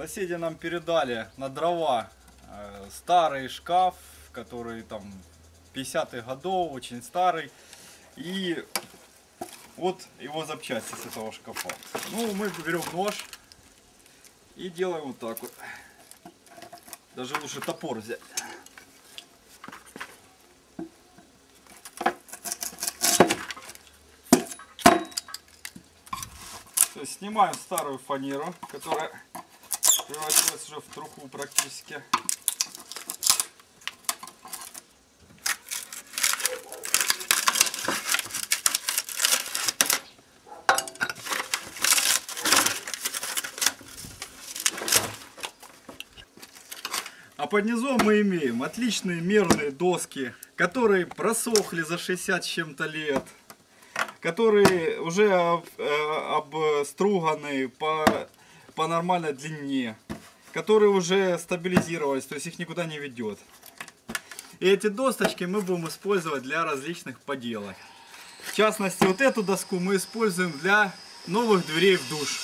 Соседи нам передали на дрова э, старый шкаф, который там 50-х годов, очень старый. И вот его запчасти с этого шкафа. Ну, мы берем нож и делаем вот так вот. Даже лучше топор взять. То есть снимаем старую фанеру, которая превратилась уже в труху практически. А под низом мы имеем отличные мерные доски, которые просохли за 60 с чем-то лет, которые уже э, обструганы по, по нормальной длине, которые уже стабилизировались, то есть их никуда не ведет. И эти досточки мы будем использовать для различных поделок. В частности, вот эту доску мы используем для новых дверей в душ.